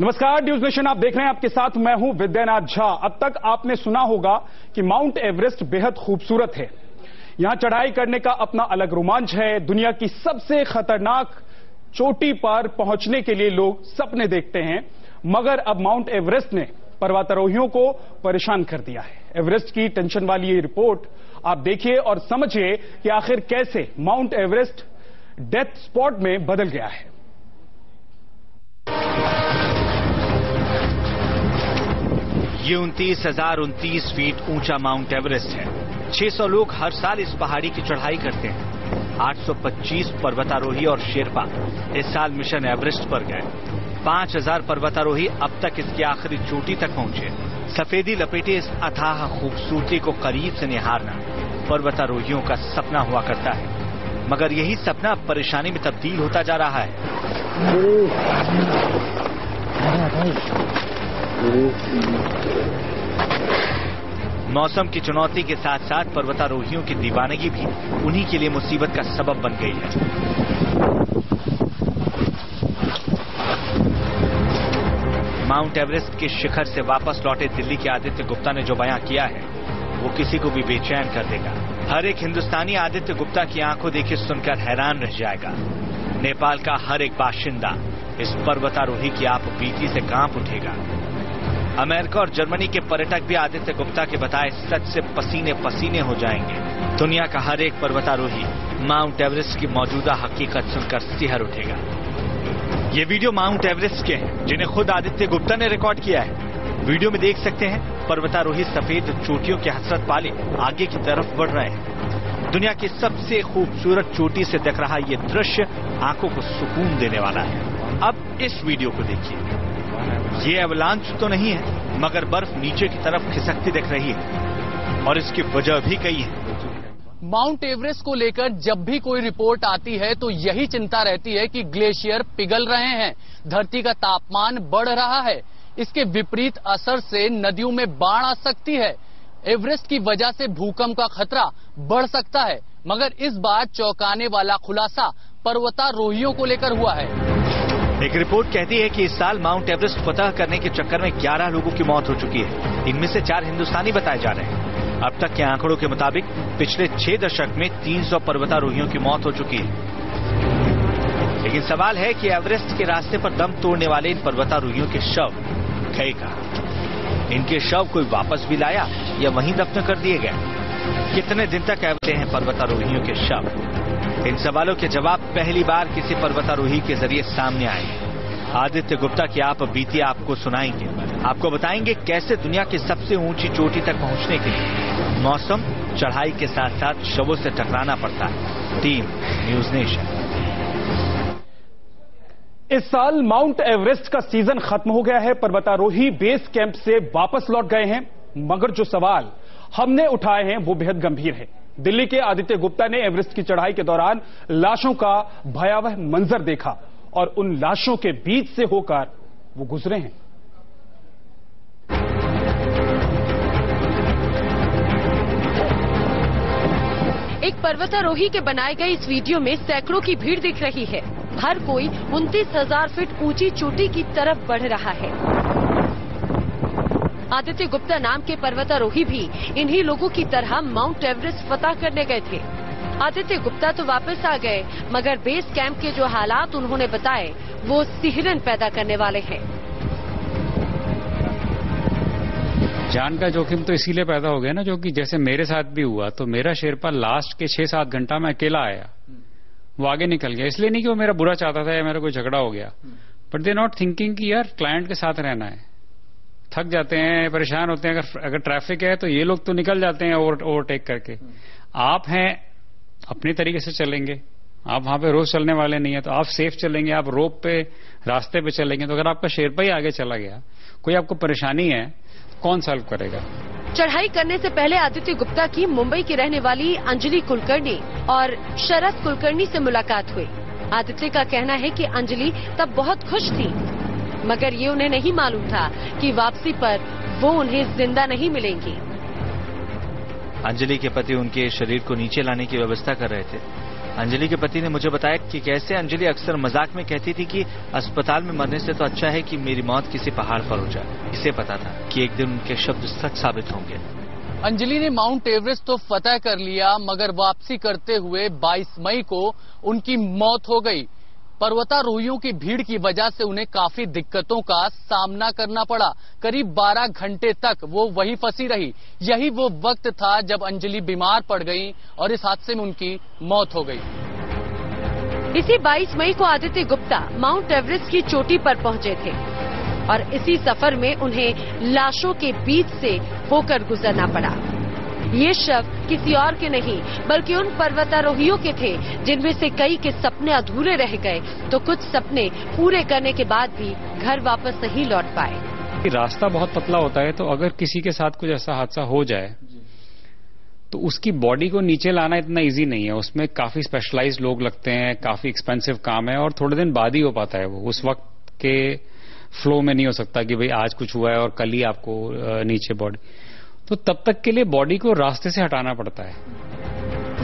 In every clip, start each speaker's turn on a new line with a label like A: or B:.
A: नमस्कार news nation आप देख रहे हैं, आपके साथ मैं हूँ विद्यानाथ झा। अब तक आपने सुना होगा कि माउंट एवरेस्ट बेहद खूबसूरत है। यहाँ चढ़ाई करने का अपना अलग रोमांच है। दुनिया की सबसे खतरनाक चोटी पर पहुँचने के लिए लोग सपने देखते हैं। मगर अब माउंट एवरेस्ट ने पर्वतारोहियों को परेशान कर दिया है। एवरेस्ट की टेंशन वाली ये रिपोर्ट आप देखिए और समझिए कि आखिर कैसे माउंट एवरेस्ट डेथ स्पॉट में बदल गया है।
B: ये उनतीस हज़ार उनतीस फीट ऊँचा माउंट एवरेस्ट है। 600 लोग हर साल इस पहाड़ी की चढ़ाई करते हैं। 825 पर्वतारोही और शेरपा इस साल मिशन एवरेस्ट पर गए। 5000 पर्वतारोही अब तक इसकी आखिरी चोटी तक पहुँचे। सफेदी लपेटे इस अथाह खूबसूरती को करीब से निहारना पर्वतारोहियों का सपना हुआ करता है। मगर यही सपना परेशानी में तब्दील होता जा रहा है। मौसम की चुनौती के साथ साथ पर्वतारोहियों की दीवानगी भी उन्हीं के लिए मुसीबत का सबब बन गई है। माउंट एवरेस्ट के शिखर से वापस लौटे दिल्ली के आदित्य गुप्ता ने जो बयां किया है, वो किसी को भी बेचैन कर देगा। हर एक हिंदुस्तानी आदित्य गुप्ता की आँखों देखी सुनकर हैरान रह जाएगा। नेपाल का हर एक बाशिंदा इस पर्वतारोही की आप बीती से काँप उठेगा। अमेरिका और जर्मनी के पर्यटक भी आदित्य गुप्ता के बताए सच से पसीने पसीने हो जाएँगे। दुनिया का हर एक पर्वतारोही माउंट एवरेस्ट की मौजूदा हकीकत सुनकर सिहर उठेगा। ये वीडियो माउंट एवरेस्ट के हैं, जिन्हें खुद आदित्य गुप्ता ने रिकॉर्ड किया है। वीडियो में देख सकते हैं, पर्वतारोही सफ़ेद चोटियों की हसरत पाले आगे की तरफ़ बढ़ रहे हैं। दुनिया की सबसे खूबसूरत चोटी से दिख रहा ये दृश्य आँखों को सुकून देने वाला है। अब इस वीडियो को देखिए। ये अवलांच तो नहीं है, मगर बर्फ़ नीचे की तरफ़ खिसकती दिख रही है, और इसकी वजह भी कई है।
C: माउंट एवरेस्ट को लेकर जब भी कोई रिपोर्ट आती है तो यही चिंता रहती है कि ग्लेशियर पिघल रहे हैं, धरती का तापमान बढ़ रहा है, इसके विपरीत असर से नदियों में बाढ़ आ सकती है। एवरेस्ट की वजह से भूकंप का खतरा बढ़ सकता है, मगर इस बार चौंकाने वाला खुलासा पर्वतारोहियों को लेकर हुआ है।
B: एक रिपोर्ट कहती है कि इस साल माउंट एवरेस्ट फतह करने के चक्कर में 11 लोगों की मौत हो चुकी है। इनमें से चार हिंदुस्तानी बताए जा रहे हैं। अब तक के आंकड़ों के मुताबिक पिछले छह दशक में 300 पर्वतारोहियों की मौत हो चुकी है। लेकिन सवाल है कि एवरेस्ट के रास्ते पर दम तोड़ने वाले इन पर्वतारोहियों के शव गए कहा? इनके शव कोई वापस भी लाया या वहीं दफन कर दिए गए? कितने दिन तक ऐवते हैं पर्वतारोहियों के शव? इन सवालों के जवाब पहली बार किसी पर्वतारोही के ज़रिए सामने आए हैं। आदित्य गुप्ता की आप बीती आपको सुनाएँगे? आपको बताएँगे कैसे दुनिया की सबसे ऊँची चोटी तक पहुँचने के लिए मौसम, चढ़ाई के साथ साथ शवों से टकराना पड़ता है। Team, News Nation.
A: इस साल माउंट एवरेस्ट का सीज़न खत्म हो गया है। पर्वतारोही बेस कैंप से वापस लौट गए हैं। मगर जो सवाल हमने उठाए हैं, वो बेहद गंभीर है। दिल्ली के आदित्य गुप्ता ने एवरेस्ट की चढ़ाई के दौरान लाशों का भयावह मंजर देखा और उन लाशों के बीच से होकर वो गुजरे हैं।
D: एक पर्वतारोही के बनाए गए इस वीडियो में सैकड़ों की भीड़ दिख रही है। हर कोई उनतीस हज़ार फीट ऊँची चोटी की तरफ़ बढ़ रहा है। आदित्य गुप्ता नाम के पर्वतारोही भी इन्हीं लोगों की तरह माउंट एवरेस्ट फतह करने गए थे। आदित्य गुप्ता तो वापस आ गए मगर बेस कैंप के जो हालात उन्होंने बताए वो सिहरन पैदा करने वाले हैं।
E: जान का जोखिम तो इसीलिए पैदा हो गया ना जो कि जैसे मेरे साथ भी हुआ तो मेरा शेरपा लास्ट के छह सात घंटा में अकेला आया। वो आगे निकल गया इसलिए नहीं कि वो मेरा बुरा चाहता था या मेरा कोई झगड़ा हो गया। बट दे नॉट थिंकिंग कि यार क्लाइंट के साथ रहना है। थक जाते हैं परेशान होते हैं अगर अगर ट्रैफ़िक है तो ये लोग तो निकल जाते हैं ओवर ओवरटेक करके। आप हैं अपने तरीके से चलेंगे। आप वहाँ पे रोज चलने वाले नहीं है तो आप सेफ़ चलेंगे आप रोप पे रास्ते पे चलेंगे तो अगर आपका शेरपा ही आगे चला गया कोई आपको परेशानी है कौन सॉल्व करेगा?
D: चढ़ाई करने से पहले आदित्य गुप्ता की मुंबई की रहने वाली अंजलि कुलकर्णी और शरद कुलकर्णी से मुलाकात हुई। आदित्य का कहना है कि अंजलि तब बहुत खुश थी। मगर ये उन्हें नहीं मालूम था कि वापसी पर वो उन्हें ज़िंदा नहीं मिलेंगी।
B: अंजलि के पति उनके शरीर को नीचे लाने की व्यवस्था कर रहे थे। अंजलि के पति ने मुझे बताया कि कैसे अंजलि अक्सर मज़ाक में कहती थी कि अस्पताल में मरने से तो अच्छा है कि मेरी मौत किसी पहाड़ पर हो जाए। इसे पता था कि एक दिन उनके शब्द सच साबित होंगे।
C: अंजलि ने माउंट एवरेस्ट तो फतह कर लिया मगर वापसी करते हुए 22 मई को उनकी मौत हो गई। पर्वतारोहियों की भीड़ की वजह से उन्हें काफ़ी दिक्कतों का सामना करना पड़ा। करीब 12 घंटे तक वो वही फंसी रही। यही वो वक्त था जब अंजलि बीमार पड़ गई और इस हादसे में उनकी मौत हो गई।
D: इसी 22 मई को आदित्य गुप्ता माउंट एवरेस्ट की चोटी पर पहुँचे थे और इसी सफ़र में उन्हें लाशों के बीच से होकर गुजरना पड़ा। ये शव किसी और के नहीं, बल्कि उन पर्वतारोहियों के थे, जिनमें से कई के सपने अधूरे रह गए। तो कुछ सपने पूरे करने के बाद भी घर वापस नहीं लौट पाए।
E: रास्ता बहुत पतला होता है तो अगर किसी के साथ कुछ ऐसा हादसा हो जाए तो उसकी बॉडी को नीचे लाना इतना इजी नहीं है। उसमें काफ़ी स्पेशलाइज लोग लगते हैं, काफ़ी एक्सपेंसिव काम है, और थोड़े दिन बाद ही हो पाता है वो। उस वक्त के फ्लो में नहीं हो सकता कि भाई आज कुछ हुआ है और कल ही आपको नीचे बॉडी तो तब तक के लिए बॉडी को रास्ते से हटाना पड़ता है।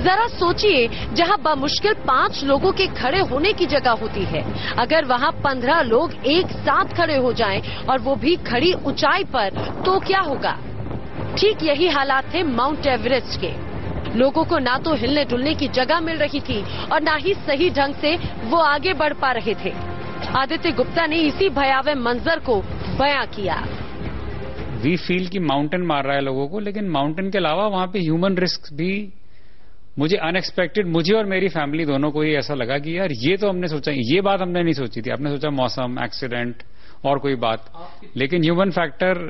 D: जरा सोचिए, जहाँ बामुश्किल पाँच लोगों के खड़े होने की जगह होती है, अगर वहाँ पंद्रह लोग एक साथ खड़े हो जाएँ और वो भी खड़ी ऊंचाई पर तो क्या होगा? ठीक यही हालात थे माउंट एवरेस्ट के। लोगों को ना तो हिलने डुलने की जगह मिल रही थी और ना ही सही ढंग से वो आगे बढ़ पा रहे थे। आदित्य गुप्ता ने इसी भयावह मंजर को बयां किया।
E: वी फील कि माउंटेन मार रहा है लोगों को लेकिन माउंटेन के अलावा वहाँ पे ह्यूमन रिस्क भी मुझे अनएक्सपेक्टेड मुझे और मेरी फैमिली दोनों को ही ऐसा लगा कि यार ये तो हमने सोचा ये बात हमने नहीं सोची थी। आपने सोचा मौसम एक्सीडेंट और कोई बात। लेकिन human factor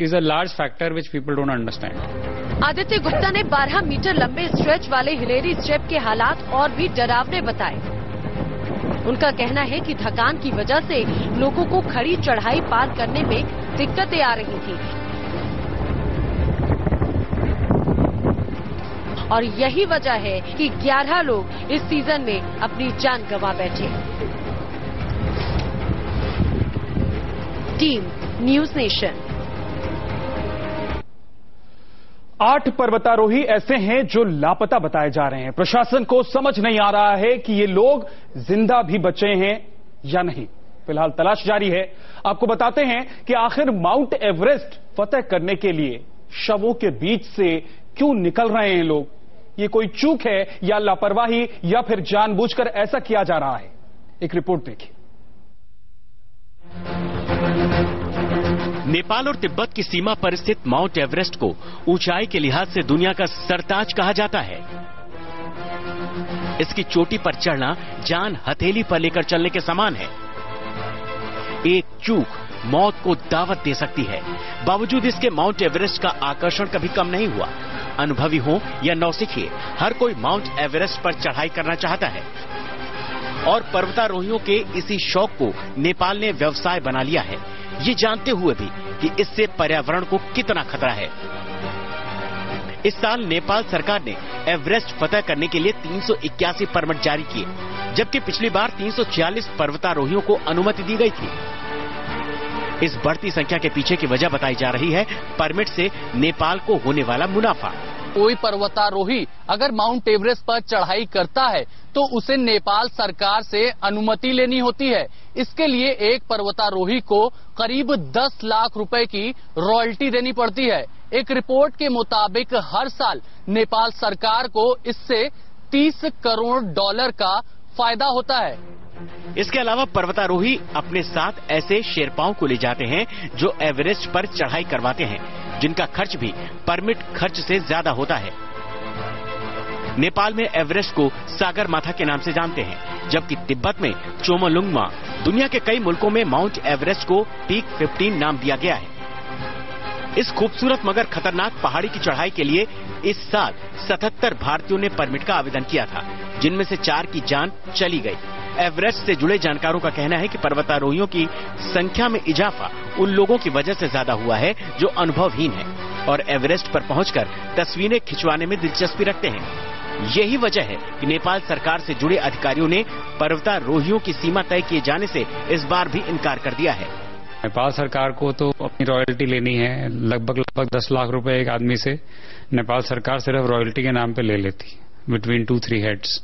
E: is a large factor which people don't understand
D: Aditya Gupta ने 12 मीटर लंबे स्ट्रेच वाले हिलेरी स्टेप के हालात और भी डरावने बताए। उनका कहना है कि थकान की वजह से लोगों को खड़ी चढ़ाई पार करने में दिक्कतें आ रही थी। और यही वजह है कि 11 लोग इस सीज़न में अपनी जान गंवा बैठे। Team, News Nation.
A: आठ पर्वतारोही ऐसे हैं जो लापता बताए जा रहे हैं। प्रशासन को समझ नहीं आ रहा है कि ये लोग ज़िंदा भी बचे हैं या नहीं। फ़िलहाल तलाश जारी है। आपको बताते हैं कि आखिर माउंट एवरेस्ट फतेह करने के लिए शवों के बीच से क्यों निकल रहे हैं लोग? ये कोई चूक है या लापरवाही या फिर जानबूझकर ऐसा किया जा रहा है? एक रिपोर्ट देखिए।
F: नेपाल और तिब्बत की सीमा पर स्थित माउंट एवरेस्ट को ऊंचाई के लिहाज से दुनिया का सरताज कहा जाता है। इसकी चोटी पर चढ़ना जान हथेली पर लेकर चलने के समान है। एक चूक मौत को दावत दे सकती है। बावजूद इसके माउंट एवरेस्ट का आकर्षण कभी कम नहीं हुआ। अनुभवी हो या नौसिखिए हर कोई माउंट एवरेस्ट पर चढ़ाई करना चाहता है। और पर्वतारोहियों के इसी शौक को नेपाल ने व्यवसाय बना लिया है। ये जानते हुए भी कि इससे पर्यावरण को कितना खतरा है। इस साल नेपाल सरकार ने एवरेस्ट फतह करने के लिए तीन सौ इक्यासी परमिट जारी किए, जबकि पिछली बार 346 पर्वतारोहियों को अनुमति दी गई थी। इस बढ़ती संख्या के पीछे की वजह बताई जा रही है परमिट से नेपाल को होने वाला मुनाफा।
C: कोई पर्वतारोही अगर माउंट एवरेस्ट पर चढ़ाई करता है तो उसे नेपाल सरकार से अनुमति लेनी होती है। इसके लिए एक पर्वतारोही को करीब 10 लाख रुपए की रॉयल्टी देनी पड़ती है। एक रिपोर्ट के मुताबिक, हर साल नेपाल सरकार को इससे 30 करोड़ डॉलर का फ़ायदा होता है।
F: इसके अलावा पर्वतारोही अपने साथ ऐसे शेरपाओं को ले जाते हैं जो एवरेस्ट पर चढ़ाई करवाते हैं, जिनका खर्च भी परमिट खर्च से ज़्यादा होता है। नेपाल में एवरेस्ट को सागर माथा के नाम से जानते हैं, जबकि तिब्बत में चोमोलुंगमा, दुनिया के कई मुल्कों में माउंट एवरेस्ट को पीक 15 नाम दिया गया है। इस खूबसूरत मगर खतरनाक पहाड़ी की चढ़ाई के लिए इस साल 77 भारतीयों ने परमिट का आवेदन किया था, जिनमें से चार की जान चली गई। एवरेस्ट से जुड़े जानकारों का कहना है कि पर्वतारोहियों की संख्या में इजाफा उन लोगों की वजह से ज़्यादा हुआ है जो अनुभवहीन है और एवरेस्ट पर पहुंचकर तस्वीरें खिंचवाने में दिलचस्पी रखते हैं। यही वजह है कि नेपाल सरकार से जुड़े अधिकारियों ने पर्वतारोहियों की सीमा तय किए जाने से इस बार भी इनकार कर दिया है।
E: नेपाल सरकार को तो अपनी रॉयल्टी लेनी है, लगभग लगभग दस लाख रुपए एक आदमी से। नेपाल सरकार सिर्फ़ रॉयल्टी के नाम पे ले लेती between two three heads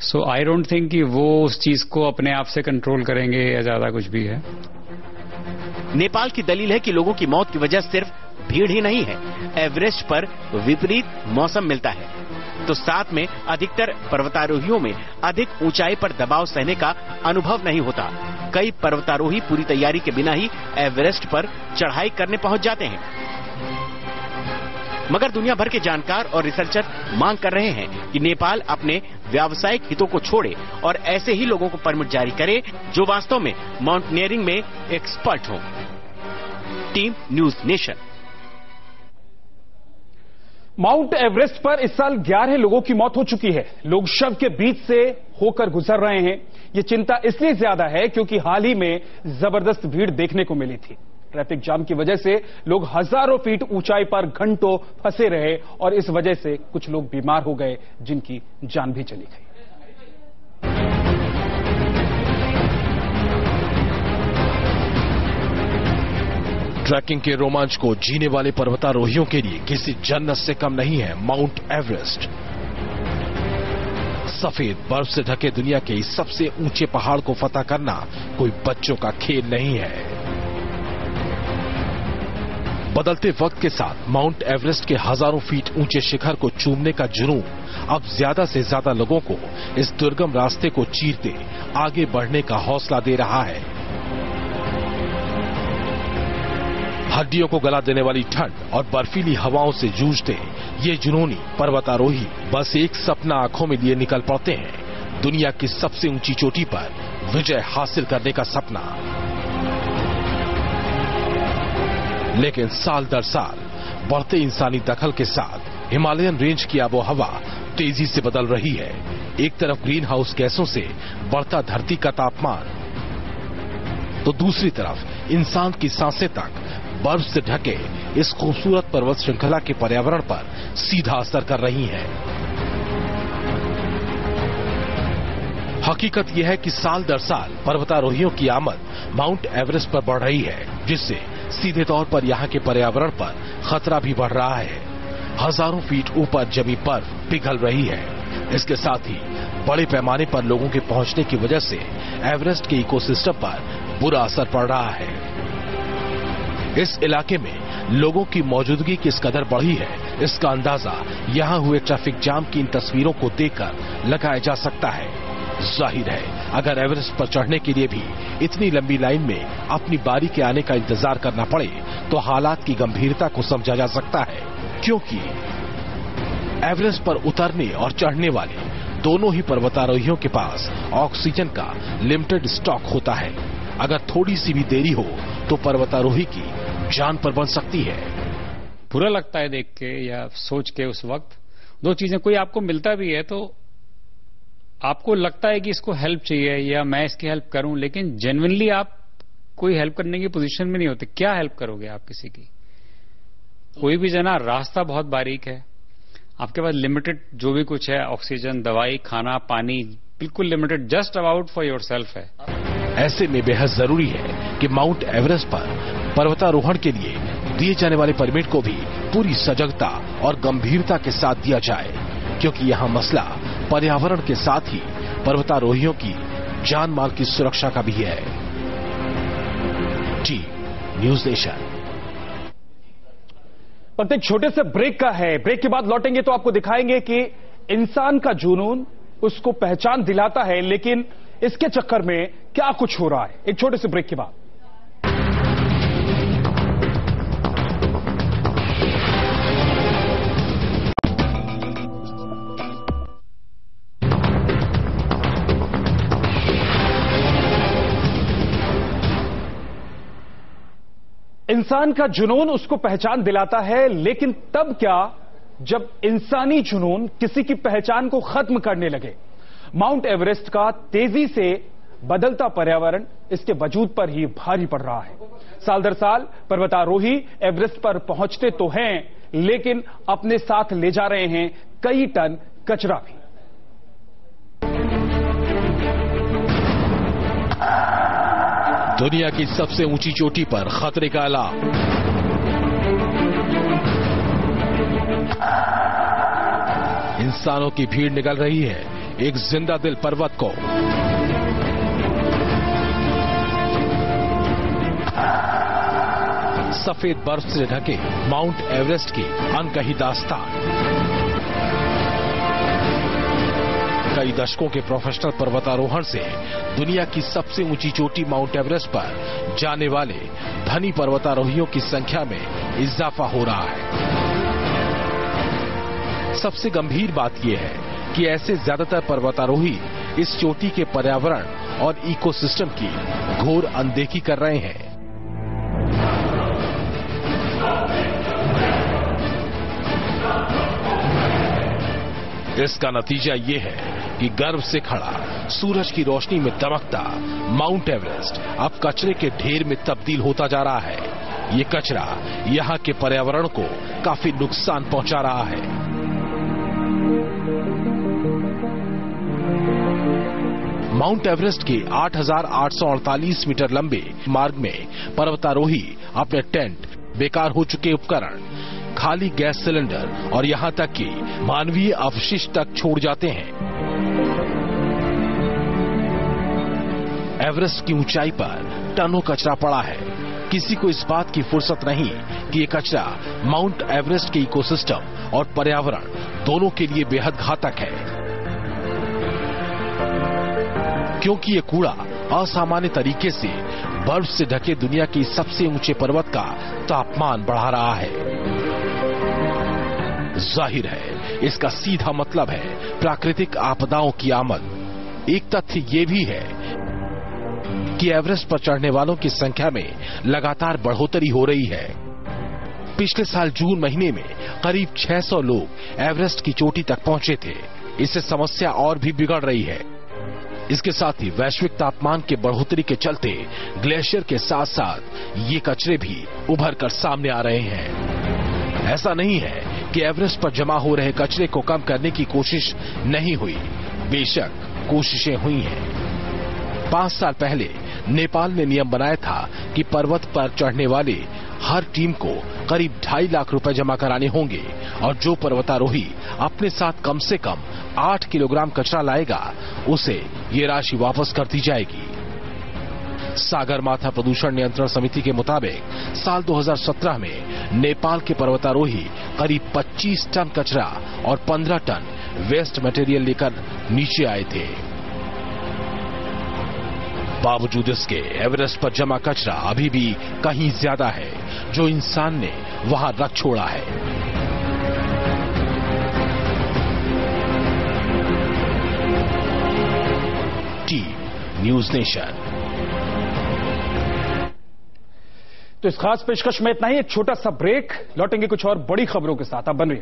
E: so I don't think कि वो उस चीज़ को अपने आप से कंट्रोल करेंगे या ज़्यादा कुछ भी है।
F: नेपाल की दलील है कि लोगों की मौत की वजह सिर्फ़ भीड़ ही नहीं है, एवरेस्ट पर विपरीत मौसम मिलता है। तो साथ में अधिकतर पर्वतारोहियों में अधिक ऊंचाई पर दबाव सहने का अनुभव नहीं होता। कई पर्वतारोही पूरी तैयारी के बिना ही एवरेस्ट पर चढ़ाई करने पहुँच जाते हैं। मगर दुनिया भर के जानकार और रिसर्चर मांग कर रहे हैं कि नेपाल अपने व्यावसायिक हितों को छोड़े और ऐसे ही लोगों को परमिट जारी करे जो वास्तव में माउंटेनियरिंग में एक्सपर्ट हों। Team News Nation.
A: Mount Everest पर इस साल 11 लोगों की मौत हो चुकी है। लोग शव के बीच से होकर गुजर रहे हैं। ये चिंता इसलिए ज़्यादा है क्योंकि हाल ही में ज़बरदस्त भीड़ देखने को मिली थी। ट्रैफ़िक जाम की वजह से लोग हज़ारों फीट ऊंचाई पर घंटों फंसे रहे और इस वजह से कुछ लोग बीमार हो गए, जिनकी जान भी चली गई।
G: ट्रैकिंग के रोमांच को जीने वाले पर्वतारोहियों के लिए किसी जन्नत से कम नहीं है माउंट एवरेस्ट। सफ़ेद बर्फ़ से ढके दुनिया के इस सबसे ऊँचे पहाड़ को फतह करना कोई बच्चों का खेल नहीं है। बदलते वक्त के साथ माउंट एवरेस्ट के हज़ारों फीट ऊँचे शिखर को चूमने का जुनून अब ज़्यादा से ज़्यादा लोगों को इस दुर्गम रास्ते को चीरते, आगे बढ़ने का हौसला दे रहा है। हड्डियों को गला देने वाली ठंड और बर्फीली हवाओं से जूझते, ये जुनूनी पर्वतारोही बस एक सपना आँखों में लिए निकल पड़ते हैं। दुनिया की सबसे ऊँची चोटी पर विजय हासिल करने का सपना। लेकिन साल दर साल बढ़ते इंसानी दखल के साथ हिमालयन रेंज की आबो हवा तेज़ी से बदल रही है। एक तरफ़ ग्रीन हाउस गैसों से बढ़ता धरती का तापमान तो दूसरी तरफ़ इंसान की साँसें तक बर्फ़ से ढके इस खूबसूरत पर्वत श्रृंखला के पर्यावरण पर सीधा असर कर रही है। हकीकत यह है कि साल दर साल पर्वतारोहियों की आमद माउंट एवरेस्ट पर बढ़ रही है, जिससे सीधे तौर पर यहाँ के पर्यावरण पर खतरा भी बढ़ रहा है। हज़ारों फीट ऊपर जमी बर्फ़ पिघल रही है। इसके साथ ही बड़े पैमाने पर लोगों के पहुँचने की वजह से एवरेस्ट के इकोसिस्टम पर बुरा असर पड़ रहा है। इस इलाके में लोगों की मौजूदगी किस कदर बढ़ी है, इसका अंदाज़ा यहाँ हुए ट्रैफ़िक जाम की इन तस्वीरों को देखकर लगाया जा सकता है। ज़ाहिर है अगर एवरेस्ट पर चढ़ने के लिए भी इतनी लंबी लाइन में अपनी बारी के आने का इंतज़ार करना पड़े तो हालात की गंभीरता को समझा जा सकता है। क्योंकि एवरेस्ट पर उतरने और चढ़ने वाले दोनों ही पर्वतारोहियों के पास ऑक्सीजन का लिमिटेड स्टॉक होता है। अगर थोड़ी सी भी देरी हो तो पर्वतारोही की जान पर बन सकती है।
E: बुरा लगता है देख के या सोच के उस वक्त। दो चीज़ें, कोई आपको मिलता भी है तो आपको लगता है कि इसको हेल्प चाहिए या मैं इसकी हेल्प करूँ, लेकिन जेनविनली आप कोई हेल्प करने की पोजीशन में नहीं होते। क्या हेल्प करोगे आप किसी की? कोई भी जना, रास्ता बहुत बारीक है। आपके पास लिमिटेड जो भी कुछ है ऑक्सीजन दवाई, खाना, पानी, बिल्कुल limited just about for yourself है।
G: ऐसे में बेहद ज़रूरी है कि माउंट एवरेस्ट पर पर्वतारोहण के लिए दिए जाने वाले परमिट को भी पूरी सजगता और गंभीरता के साथ दिया जाए, क्योंकि यहाँ मसला पर्यावरण के साथ ही पर्वतारोहियों की जान माल की सुरक्षा का भी है। जी, न्यूज़ नेशन।
A: वक्त एक छोटे से ब्रेक का है। ब्रेक के बाद लौटेंगे तो आपको दिखाएँगे कि इंसान का जुनून उसको पहचान दिलाता है, लेकिन इसके चक्कर में क्या कुछ हो रहा है? एक छोटे से ब्रेक के बाद। इंसान का जुनून उसको पहचान दिलाता है, लेकिन तब क्या? जब इंसानी जुनून किसी की पहचान को खत्म करने लगे। माउंट एवरेस्ट का तेज़ी से बदलता पर्यावरण इसके वजूद पर ही भारी पड़ रहा है। साल दर साल पर्वतारोही एवरेस्ट पर पहुँचते तो हैं, लेकिन अपने साथ ले जा रहे हैं कई टन कचरा भी।
G: दुनिया की सबसे ऊँची चोटी पर खतरे का अलाव इंसानों की भीड़ निकल रही है एक ज़िंदा दिल पर्वत को। सफ़ेद बर्फ़ से ढके माउंट एवरेस्ट की अनकही दास्तान। कई दशकों के प्रोफेशनल पर्वतारोहण से दुनिया की सबसे ऊँची चोटी माउंट एवरेस्ट पर जाने वाले धनी पर्वतारोहियों की संख्या में इजाफा हो रहा है। सबसे गंभीर बात यह है कि ऐसे ज़्यादातर पर्वतारोही इस चोटी के पर्यावरण और इकोसिस्टम की घोर अनदेखी कर रहे हैं। इसका नतीजा ये है कि गर्व से खड़ा सूरज की रोशनी में दमकता माउंट एवरेस्ट अब कचरे के ढेर में तब्दील होता जा रहा है। ये कचरा यहाँ के पर्यावरण को काफ़ी नुकसान पहुँचा रहा है। माउंट एवरेस्ट के 8,848 मीटर लंबे मार्ग में पर्वतारोही अपने टेंट बेकार हो चुके उपकरण खाली गैस सिलेंडर और यहाँ तक कि मानवीय अवशिष्ट तक छोड़ जाते हैं। एवरेस्ट की ऊंचाई पर टनों कचरा पड़ा है। किसी को इस बात की फुर्सत नहीं कि ये कचरा माउंट एवरेस्ट के इकोसिस्टम और पर्यावरण दोनों के लिए बेहद घातक है। क्योंकि ये कूड़ा असामान्य तरीके से बर्फ़ से ढके दुनिया के सबसे ऊँचे पर्वत का तापमान बढ़ा रहा है। ज़ाहिर है, इसका सीधा मतलब है प्राकृतिक आपदाओं की आमद। एक तथ्य ये भी है कि एवरेस्ट पर चढ़ने वालों की संख्या में लगातार बढ़ोतरी हो रही है। पिछले साल जून महीने में करीब 600 लोग एवरेस्ट की चोटी तक पहुँचे थे। इससे समस्या और भी बिगड़ रही है। इसके साथ ही वैश्विक तापमान के बढ़ोतरी के चलते ग्लेशियर के साथ साथ ये कचरे भी उभर कर सामने आ रहे हैं। ऐसा नहीं है कि एवरेस्ट पर जमा हो रहे कचरे को कम करने की कोशिश नहीं हुई। बेशक कोशिशें हुई हैं। पाँच साल पहले नेपाल ने नियम बनाया था कि पर्वत पर चढ़ने वाले हर टीम को करीब ढाई लाख रुपए जमा कराने होंगे और जो पर्वतारोही अपने साथ कम से कम आठ किलोग्राम कचरा लाएगा, उसे ये राशि वापस कर दी जाएगी। सागर माथा प्रदूषण नियंत्रण समिति के मुताबिक साल 2017 में नेपाल के पर्वतारोही करीब 25 टन कचरा और 15 टन वेस्ट मटेरियल लेकर नीचे आए थे। बावजूद इसके एवरेस्ट पर जमा कचरा अभी भी कहीं ज़्यादा है, जो इंसान ने वहाँ रख छोड़ा है। Team News Nation.
A: तो इस खास पेशकश में इतना ही, एक छोटा सा ब्रेक। लौटेंगे कुछ और बड़ी खबरों के साथ। आप बन रही